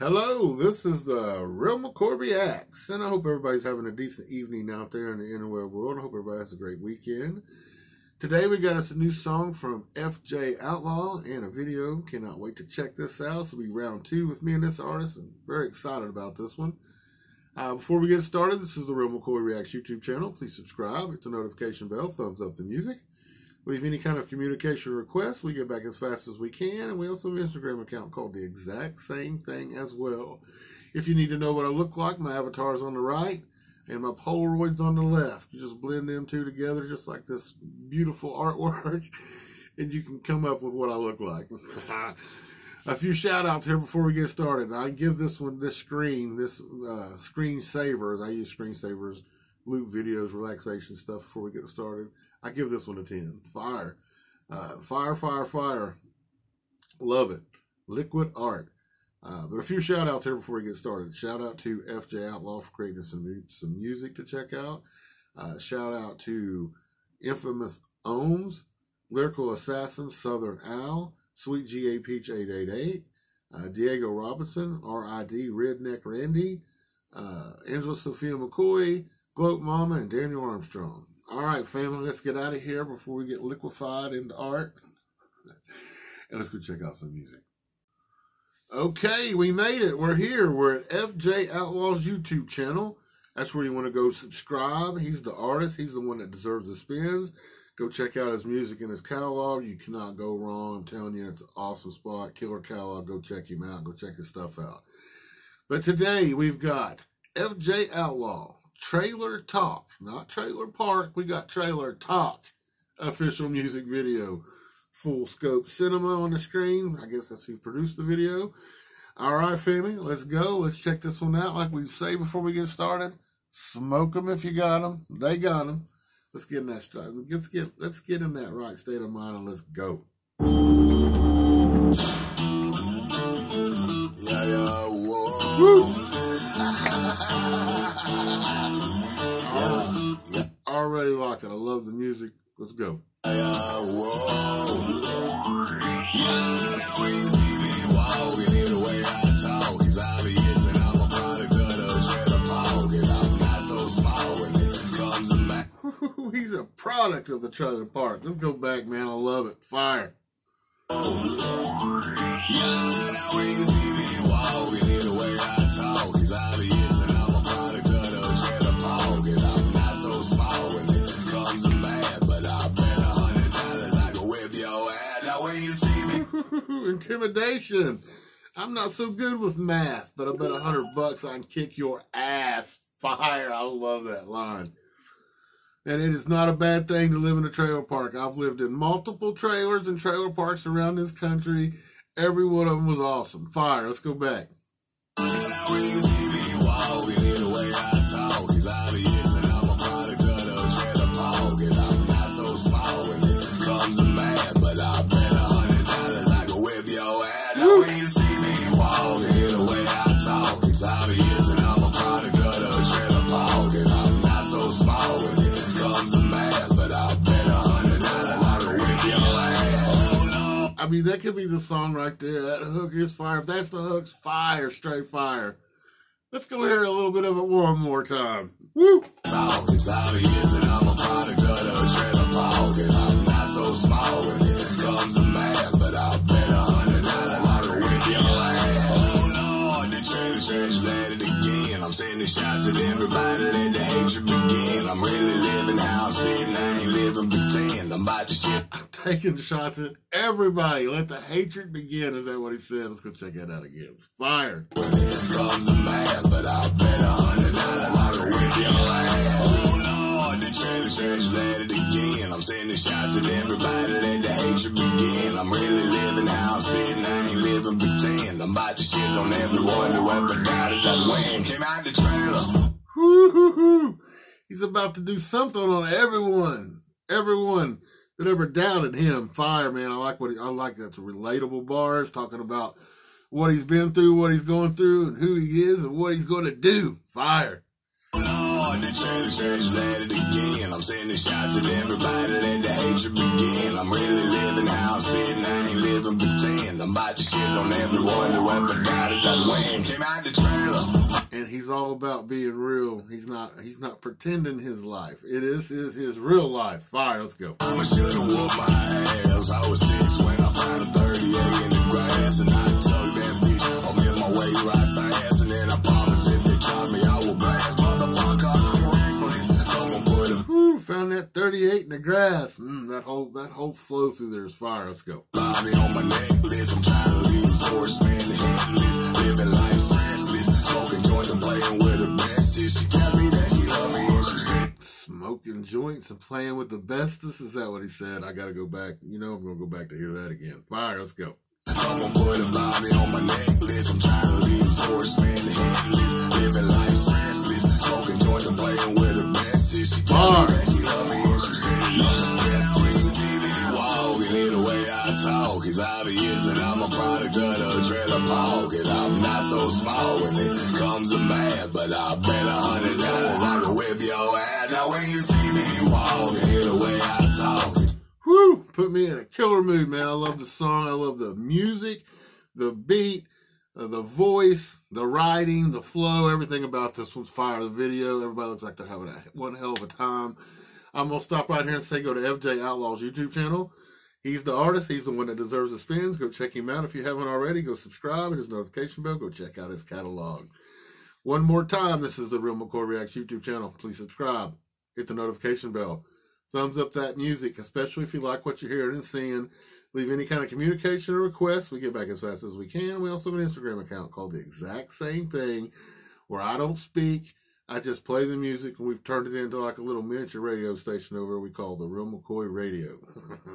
Hello, this is the Real McCoy Reacts, and I hope everybody's having a decent evening out there in the interweb world. I hope everybody has a great weekend. Today we got us a new song from FJ Outlaw and a video. Cannot wait to check this out. This will be round two with me and this artist. I'm very excited about this one. Uh, before we get started, this is the Real McCoy Reacts YouTube channel. Please subscribe, hit the notification bell, thumbs up the music. Leave any kind of communication requests. We get back as fast as we can. And we also have an Instagram account called the exact same thing as well. If you need to know what I look like, my avatar is on the right and my Polaroid's on the left. You just blend them two together just like this beautiful artwork. And you can come up with what I look like. a few shout outs here before we get started. I give this one, this screen, this uh, screensavers. I use screensavers, loop videos, relaxation stuff before we get started. I give this one a 10. Fire. Uh, fire, fire, fire. Love it. Liquid art. Uh, but a few shout outs here before we get started. Shout out to FJ Outlaw for creating some, some music to check out. Uh, shout out to Infamous Houmes, Lyrical Assassin, Southern Owl, Sweet GA Peach 888, uh, Diego Robinson, RID Redneck Randy, uh, Angela Sophia McCoy, Gloat Mama, and Daniel Armstrong. All right, family, let's get out of here before we get liquefied into art. and let's go check out some music. Okay, we made it. We're here. We're at FJ Outlaw's YouTube channel. That's where you want to go subscribe. He's the artist. He's the one that deserves the spins. Go check out his music and his catalog. You cannot go wrong. I'm telling you, it's an awesome spot. Killer catalog. Go check him out. Go check his stuff out. But today we've got FJ Outlaw, Trailer Talk, not Trailer Park. We got Trailer Talk official music video. Full scope cinema on the screen. I guess that's who produced the video. All right, family, let's go. Let's check this one out. Like we say before we get started, smoke them if you got them. They got them. Let's get in that. Let's get let's get in that right state of mind and let's go. Yeah, yeah, whoa. Woo. Already it. I love the music. Let's go. He's a product of the trailer park. Let's go back, man. I love it. Fire. Intimidation. I'm not so good with math, but I bet a hundred bucks I can kick your ass. Fire. I love that line. And it is not a bad thing to live in a trailer park. I've lived in multiple trailers and trailer parks around this country. Every one of them was awesome. Fire. Let's go back. I mean, that could be the song right there. That hook is fire. If that's the hook's fire, straight fire. Let's go hear a little bit of it one more time. Woo! shots at everybody, let the hatred begin. I'm really living how I'm sitting, I ain't living pretend. I'm about to shit. Taking shots at everybody, let the hatred begin. Is that what he said? Let's go check that out again. It's fire. It it again. I'm shots at everybody, let the hatred begin. I'm really living how I'm I ain't living pretend. I'm about to shit on everyone who ever that win. Came out the trailer. He's about to do something on everyone. Everyone that ever doubted him. Fire, man. I like what he, I like. That's relatable bars talking about what he's been through, what he's going through, and who he is, and what he's going to do. Fire. At it again. I'm sending shots at everybody, let the hatred begin. I'm really living how I'm sitting, I ain't living pretend. I'm about to shit on everyone win. Came out the trailer. And he's all about being real. He's not he's not pretending his life. It is is his real life. Fire, let's go. I should've whooped my ass. I was six when I found a 38 in the grass, and I took that bitch. I'm in my way right fast, and then I promise if they try me, I will blast. Motherfucker, Someone put a Woo, found that 38 in the grass. Mm, that whole that whole flow through there is fire. Let's go. on my necklace. I'm trying to leave this horseman headless. Living life. Smoking joints and playing with the bestest. She tell me that she love me, and she said, Smoking joints and playing with the bestest. Is that what he said? I gotta go back. You know, I'm gonna go back to hear that again. Fire, let's go. Someone put a body on my necklace. I'm trying to leave horseman headless. Living life stressless. Smoking joints and playing with the bestest. She tell me that she product of the trailer park. And I'm not so small when it comes to math, but I bet a hundred dollars I can whip your ass. Now when you see me walking, in the way I talk! Put me in a killer mood, man. I love the song. I love the music, the beat, uh, the voice, the writing, the flow. Everything about this one's fire. The video, everybody looks like they're having a, one hell of a time. I'm gonna stop right here and say go to FJ Outlaw's YouTube channel. He's the artist. He's the one that deserves the spins. Go check him out if you haven't already. Go subscribe. Hit his notification bell. Go check out his catalog. One more time, this is the Real McCoy Reacts YouTube channel. Please subscribe. Hit the notification bell. Thumbs up that music, especially if you like what you're hearing and seeing. Leave any kind of communication or request. We get back as fast as we can. We also have an Instagram account called the exact same thing where I don't speak. I just play the music and we've turned it into like a little miniature radio station over we call the Real McCoy Radio.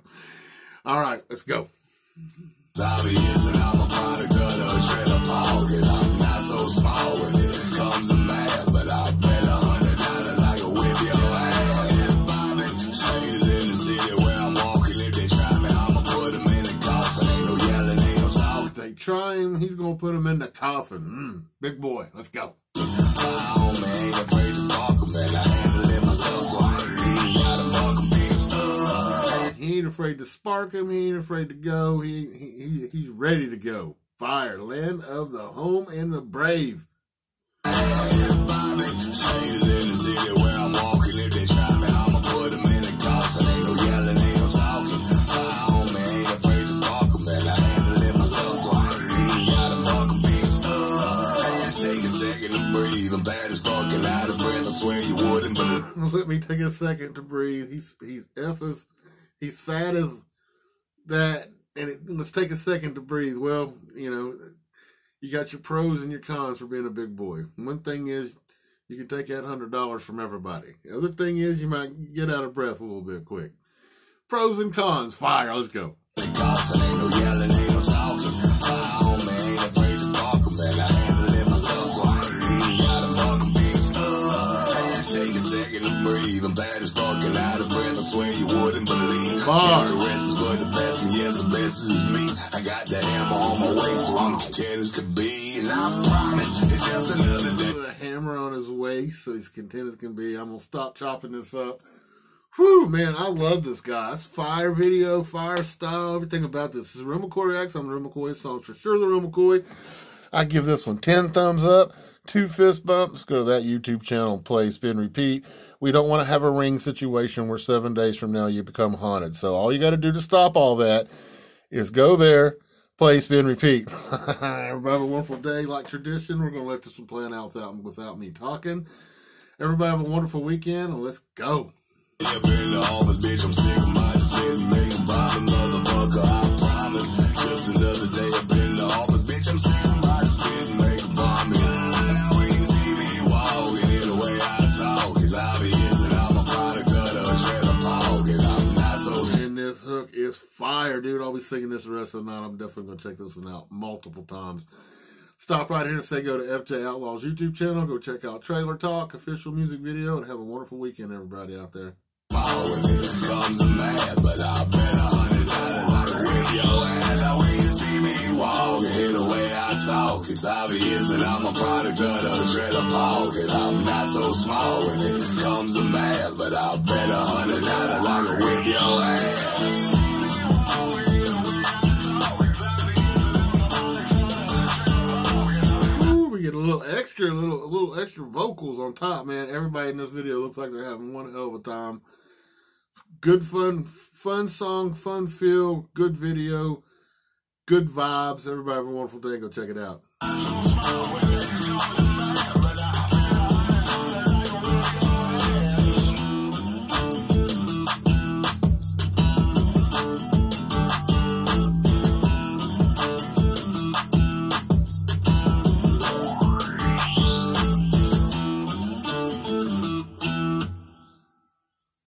All right, let's go. It's obvious that I'm product of the trailer and I'm not so small when it comes to math, but I bet a hundred dollars I can whip your ass. It's Bobby, strangers in the city where I'm walking. If they try me, I'ma put them in the coffin. Ain't no yelling, ain't no talking. If they try him, he's going to put him in the coffin. Mm, big boy, let's go. Ain't afraid to spark him. He ain't afraid to go. He, he, he he's ready to go. Fire, land of the home and the brave. Let me take a second to breathe. He's he's he's fat as that, and it, let's take a second to breathe. Well, you know, you got your pros and your cons for being a big boy. One thing is you can take that hundred dollars from everybody. The other thing is you might get out of breath a little bit quick. Pros and cons. Fire. Let's go. Believe. Bar. Yes, the rest is for the best, and yes, the best is me. I got hammer on waist, so content it's. Put a hammer on his waist so he's content as can be. I'm gonna stop chopping this up. Whew, man, I love this guy. It's fire video, fire style, everything about this. This is Real McCoy Reacts. I'm Real McCoy. Songs for sure, the Real McCoy. I give this one 10 thumbs up, two fist bumps. Go to that YouTube channel, play, spin, repeat. We don't want to have a ring situation where seven days from now you become haunted. So all you got to do to stop all that is go there, play, spin, repeat. Everybody have a wonderful day. Like tradition, we're going to let this one play out without, without me talking. Everybody have a wonderful weekend, and let's go. Office, bitch, I'm sick of my motherfucker, I promise. Just another day fire, dude. I'll be singing this the rest of the night. I'm definitely going to check this one out multiple times. Stop right here and say go to FJ Outlaw's YouTube channel. Go check out Trailer Talk, official music video, and have a wonderful weekend, everybody out there. I a I I talk. It's obvious that I'm a product of the trailer park. And I'm not so small when it comes to math. But I'll bet a hundred dollars I can little extra, little little extra vocals on top, man. Everybody in this video looks like they're having one hell of a time. Good fun, fun song, fun feel, good video, good vibes. Everybody have a wonderful day. Go check it out.